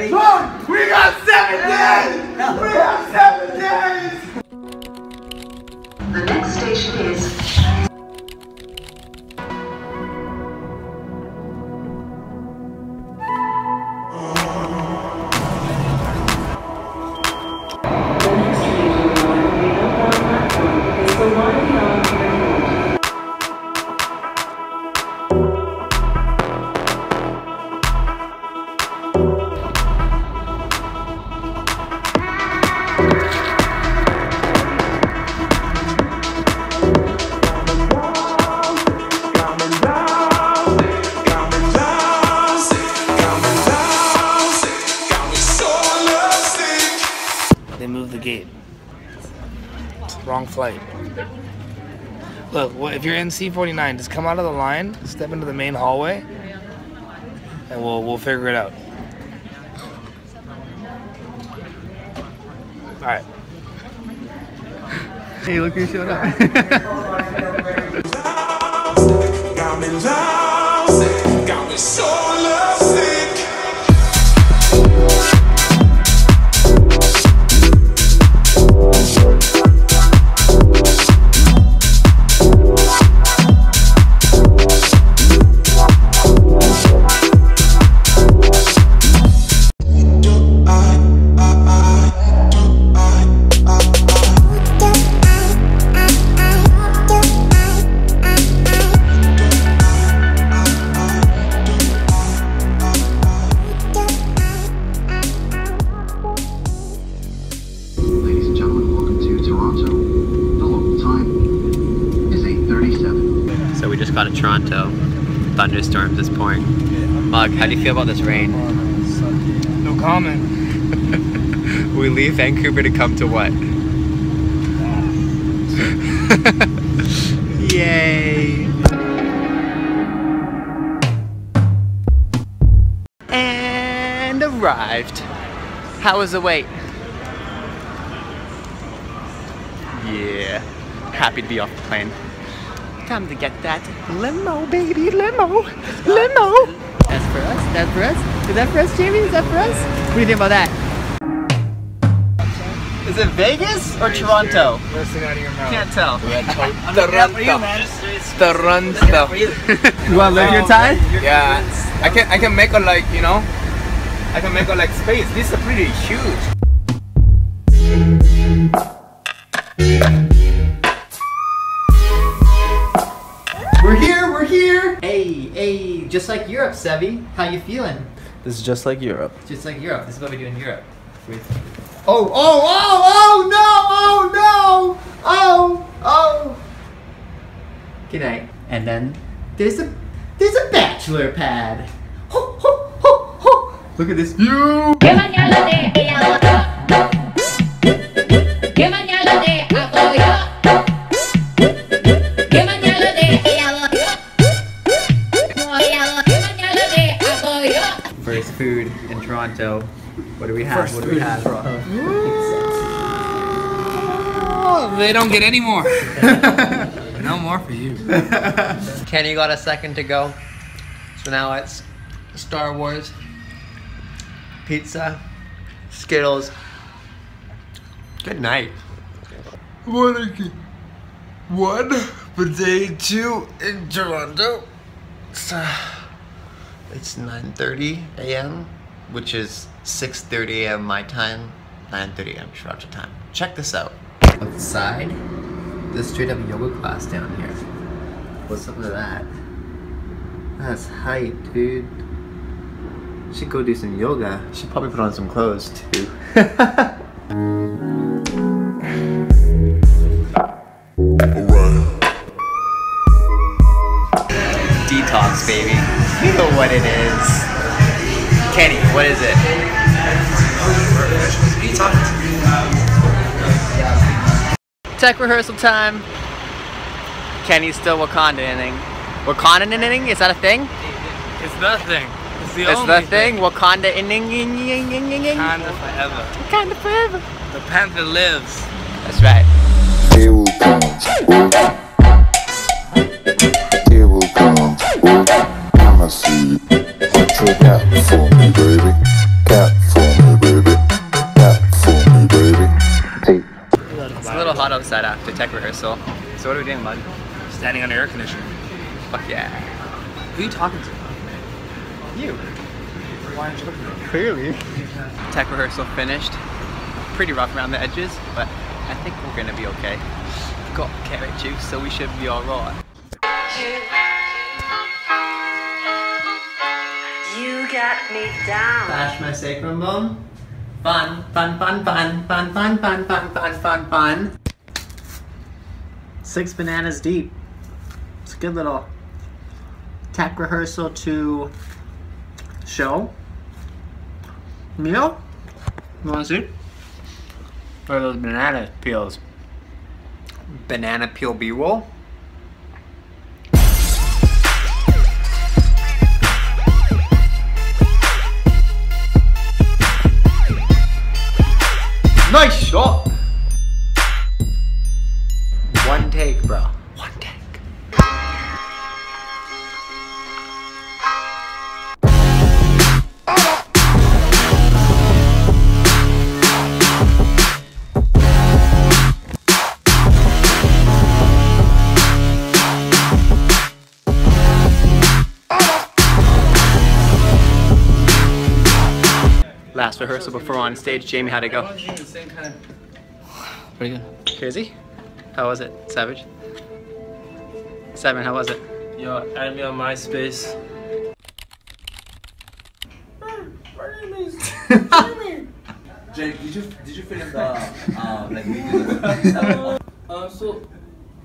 Look, we got seven days! We have seven days! Look, if you're in C49, just come out of the line, step into the main hallway, and we'll we'll figure it out. All right. Hey, look who showed up. Got me lousy, got me so lovesick. Toronto. The local time is 8.37. So we just got to Toronto. Thunderstorms is pouring. Mug, how do you feel about this rain? No comment. We leave Vancouver to come to what? Yay! And arrived. How was the wait? Yeah. Happy to be off the plane. Time to get that limo, baby, limo, limo. That's for us. That's for us. Is that for us, Jamie? Is that for us? What do you think about that? Is it Vegas or Toronto? First out of your mouth. Can't tell. Toronto. You want to live your time? Yeah, I can I can make a like you know, I can make a like space. This is pretty huge. We're here. We're here. Hey, hey, just like Europe, Sevi. How you feeling? This is just like Europe. Just like Europe. This is what we do in Europe. Oh, oh, oh, oh, no, oh, no, oh, oh. Good night. And then there's a there's a bachelor pad. Ho, ho, ho, ho. Look at this view. Food in Toronto. What do we have? what do we have? Oh, they don't get any more. no more for you. Kenny got a second to go. So now it's Star Wars, pizza, Skittles. Good night. What a g- one for day two in Toronto. It's, uh, it's 9.30 a.m., which is 6.30 a.m. my time, 9.30 a.m. Toronto time. Check this out. Outside, there's straight up yoga class down here. What's up with that? That's hype, dude. Should go do some yoga. Should probably put on some clothes too. Detox, baby. You know what it is. Kenny, what is it? Tech rehearsal time. Kenny's still Wakandaing. Wakandaing? Is that a thing? It's nothing. It's the It's only the thing. Wakanda inning. Kinda forever. Kinda forever. The panther lives. That's right. Here will come. Here will come my seat. Put your for me, baby. For me, baby. For me, baby. It's a little hot outside after tech rehearsal. So what are we doing, bud? Standing under air conditioning. Fuck yeah. Who are you talking to? You. Why aren't you looking? Clearly. Tech rehearsal finished. Pretty rough around the edges, but I think we're gonna be okay. Got carrot juice, so we should be alright. You me down. Bash my sacrum bone. Fun, fun, fun, fun, fun, fun, fun, fun, fun, fun, fun. Six bananas deep. It's a good little tech rehearsal to show. Meal? You wanna see? What are those banana peels? Banana peel B-roll? Last rehearsal before on stage, Jamie, how'd it go? Pretty good. Crazy? How was it? Savage? Seven, how was it? Yo, add me on MySpace. Jake, did you did you finish the um like video? I'm so,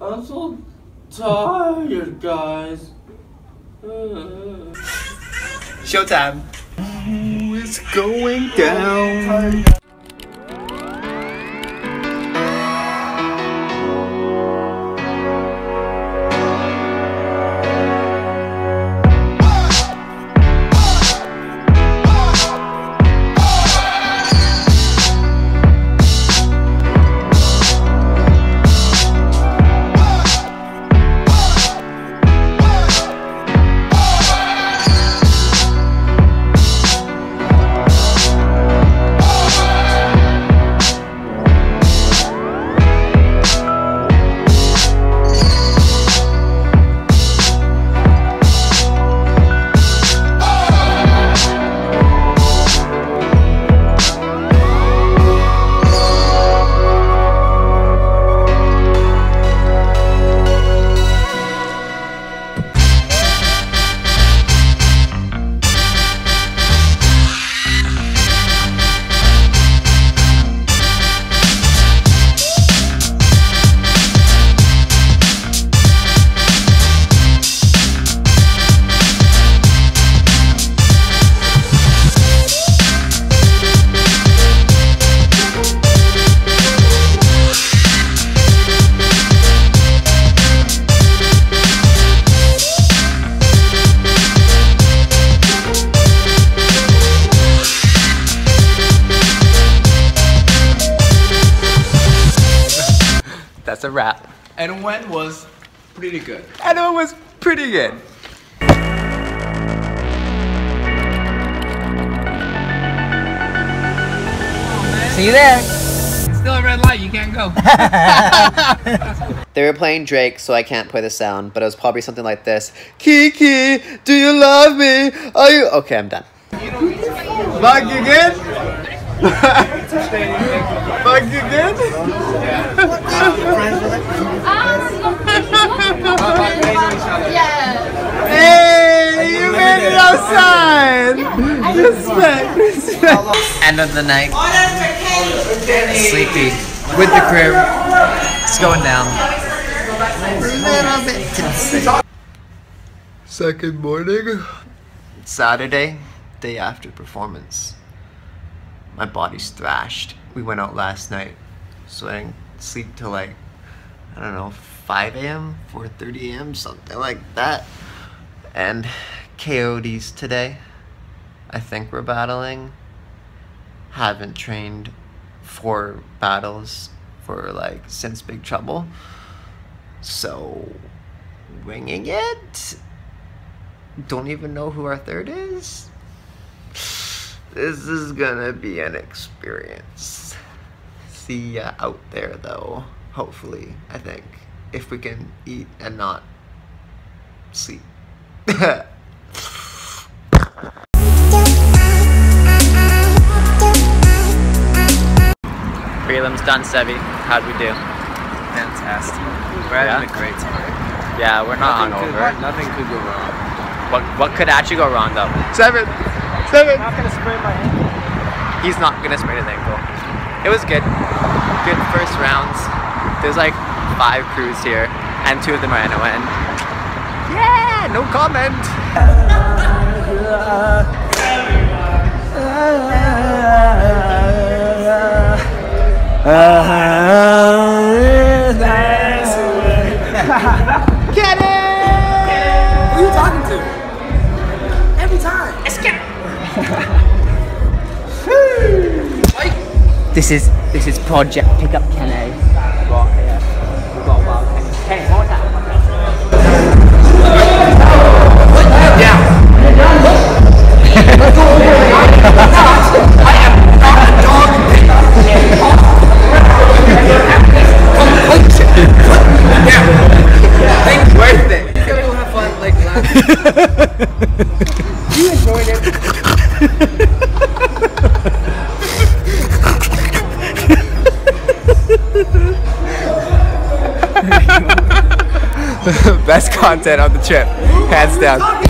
I'm so tired, guys. Showtime. It's going down. A wrap. And when was pretty good. And it was pretty good. See you there. It's Still a red light. You can't go. They were playing Drake, so I can't play the sound, but it was probably something like this. Kiki, do you love me? Are you okay? I'm done. Back again? Back again? Hey, you made it outside! Respect, respect. End of the night. Sleepy. With the crew. It's going down. Little bit Second morning. Saturday, day after performance. My body's thrashed. We went out last night, so I didn't sleep till like, I don't know, 5 a.m., 4.30 a.m., something like that. And coyotes today, I think we're battling. Haven't trained for battles for like since Big Trouble. So, winging it? Don't even know who our third is? This is gonna be an experience. See ya out there though. Hopefully, I think. if we can eat and not sleep. Prelims done, Sevi. How'd we do? Fantastic. We're having Yeah? a great time. Yeah, we're not Nothing could- hungover. nothing could go wrong. What what could actually go wrong though? Seven! Seven! not gonna sprain my ankle. He's not gonna sprain his ankle. It was good. Good first rounds. There's like five crews here, and two of them are NON. Yeah, no comment. Get This is this is Project Pickup Kenny. Best content on the trip, hands down.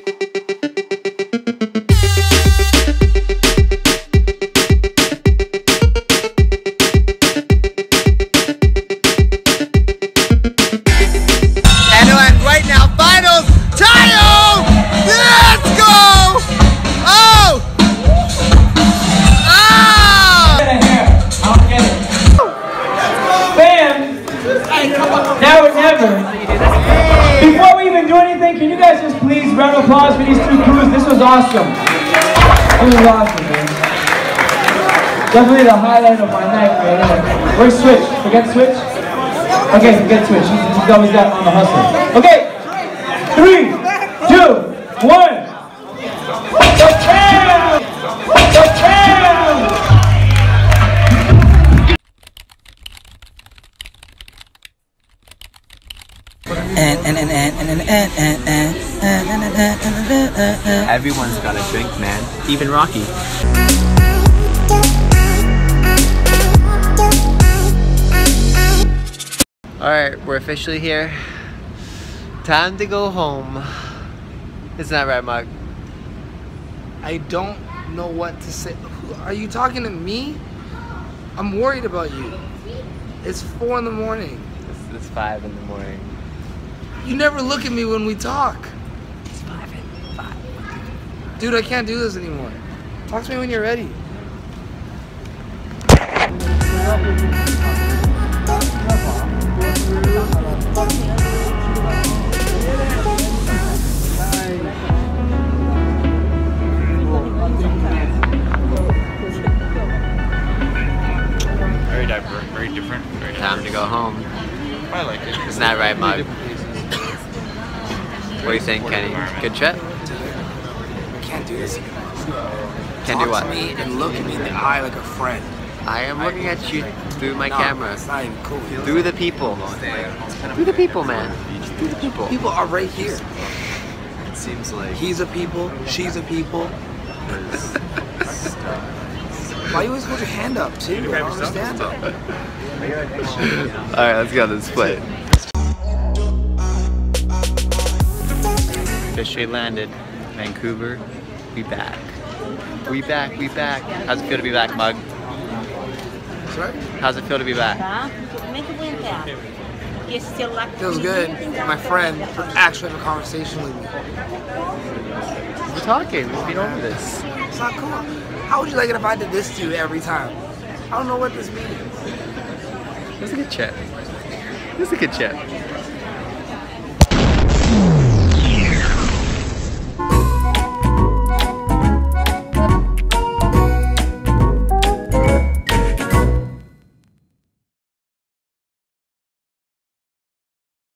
Never. Before we even do anything, can you guys just please round of applause for these two crews? This was awesome. This was awesome, man. Definitely the highlight of my night, man. Where's Switch? Forget Switch? Okay, forget Switch. She's, she's always got on the hustle. Okay, three, two, one. Everyone's got a drink, man. Even Rocky. Alright, we're officially here. Time to go home. Isn't that right, Mark. I don't know what to say. Are you talking to me? I'm worried about you. It's four in the morning. It's, it's five in the morning. You never look at me when we talk. It's five in five. Dude, I can't do this anymore. Talk to me when you're ready. Very diverse, very different. Very Time to go home. I like it. Isn't that right, Mug? Different places. What do you think, Kenny? Good trip? I can't do this anymore. Can Talk do what? to me and look at me in the eye like a friend. I am looking at you through my No, camera. It's not even cool. Through the people. Through the people, man. Through the people. People are right here. It seems like He's a people. She's a people. Why you always hold your hand up too? I don't understand that. Alright, let's go. Let's play. Officially landed. Vancouver. We back. We back. We back. How's it feel to be back, Mug? Sorry? How's it feel to be back? Tá? Como é que eu vou entrar? Porque esse celular que Feels good. My friend would actually have a conversation with me. We're talking. We've been over this. It's not cool. How would you like it if I did this to you every time? I don't know what this means. It was a good chat. It was a good chat.